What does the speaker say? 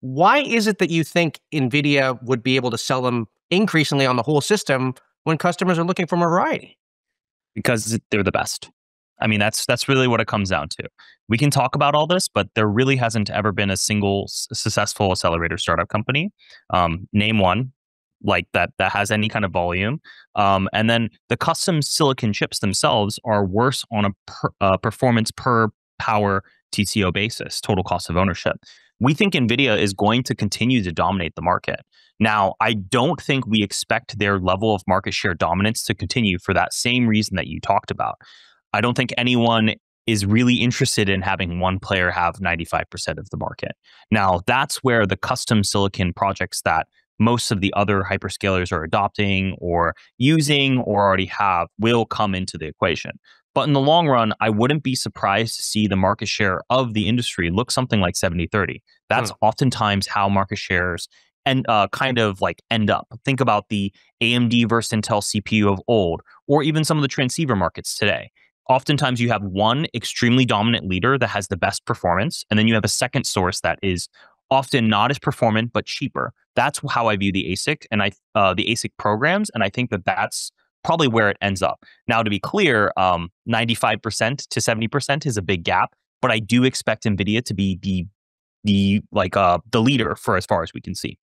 Why is it that you think NVIDIA would be able to sell them increasingly on the whole system when customers are looking for more variety? Because they're the best. I mean, that's that's really what it comes down to. We can talk about all this, but there really hasn't ever been a single successful accelerator startup company. Um, name one like that that has any kind of volume. Um, and then the custom silicon chips themselves are worse on a per, uh, performance per power TCO basis, total cost of ownership. We think NVIDIA is going to continue to dominate the market. Now, I don't think we expect their level of market share dominance to continue for that same reason that you talked about. I don't think anyone is really interested in having one player have 95% of the market. Now, that's where the custom silicon projects that most of the other hyperscalers are adopting or using or already have will come into the equation. But in the long run, I wouldn't be surprised to see the market share of the industry look something like 70 30. That's hmm. oftentimes how market shares and uh, kind of like end up. Think about the AMD versus Intel CPU of old, or even some of the transceiver markets today. Oftentimes, you have one extremely dominant leader that has the best performance, and then you have a second source that is often not as performant but cheaper. That's how I view the ASIC and I uh, the ASIC programs, and I think that that's probably where it ends up. Now, to be clear, um, 95% to 70% is a big gap, but I do expect NVIDIA to be the the like uh, the leader for as far as we can see.